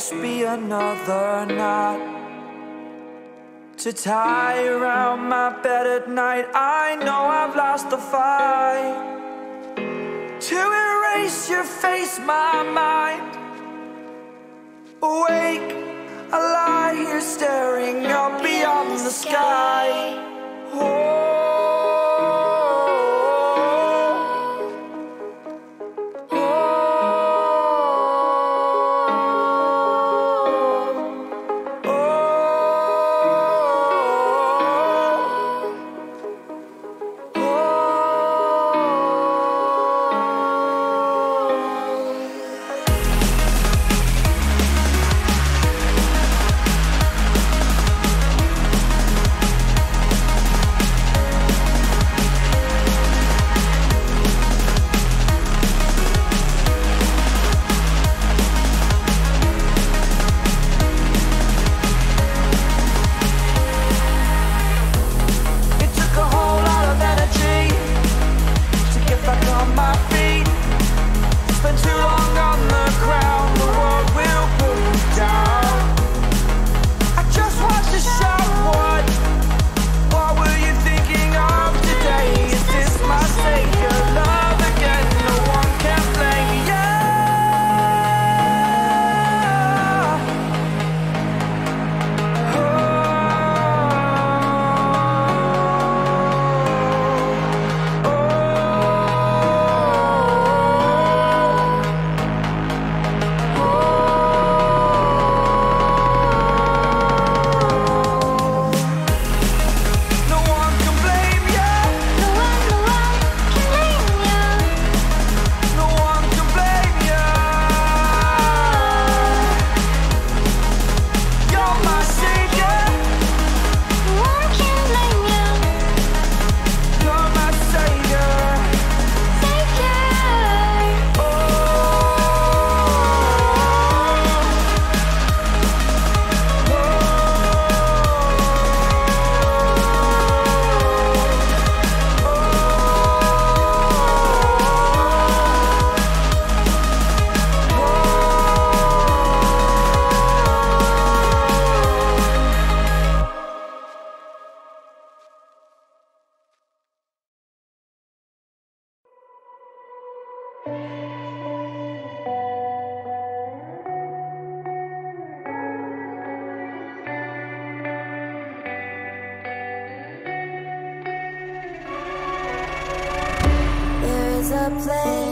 just be another knot to tie around my bed at night. I know I've lost the fight to erase your face, my mind. Awake, I lie here staring up beyond the sky. Oh. Play.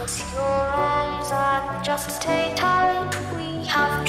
Close your eyes and just stay tight. We have